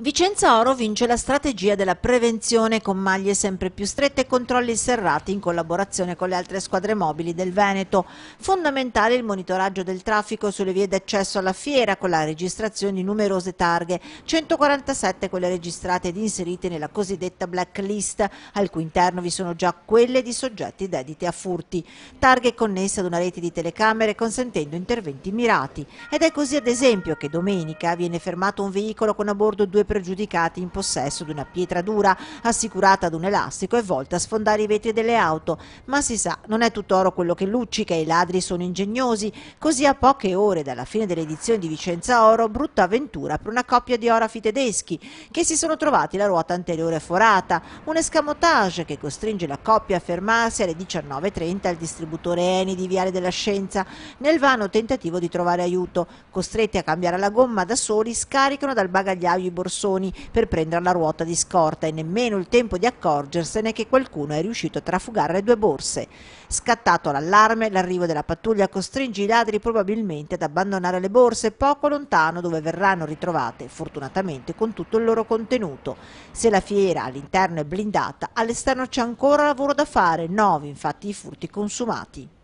Vicenza Oro vince la strategia della prevenzione con maglie sempre più strette e controlli serrati in collaborazione con le altre squadre mobili del Veneto. Fondamentale il monitoraggio del traffico sulle vie d'accesso alla fiera con la registrazione di numerose targhe, 147 quelle registrate ed inserite nella cosiddetta blacklist, al cui interno vi sono già quelle di soggetti dediti a furti. Targhe connesse ad una rete di telecamere consentendo interventi mirati. Ed è così ad esempio che domenica viene fermato un veicolo con a bordo due pregiudicati in possesso di una pietra dura assicurata ad un elastico e volta a sfondare i vetri delle auto. Ma si sa, non è tutto oro quello che luccica e i ladri sono ingegnosi. Così a poche ore dalla fine dell'edizione di Vicenza Oro, brutta avventura per una coppia di orafi tedeschi che si sono trovati la ruota anteriore forata, un escamotage che costringe la coppia a fermarsi alle 19.30 al distributore Eni di Viale della Scienza nel vano tentativo di trovare aiuto. Costretti a cambiare la gomma da soli, scaricano dal bagagliaio i borsoni Borsoni per prendere la ruota di scorta e nemmeno il tempo di accorgersene che qualcuno è riuscito a trafugare le due borse. Scattato l'allarme, l'arrivo della pattuglia costringe i ladri probabilmente ad abbandonare le borse poco lontano dove verranno ritrovate, fortunatamente con tutto il loro contenuto. Se la fiera all'interno è blindata, all'esterno c'è ancora lavoro da fare, nove infatti i furti consumati.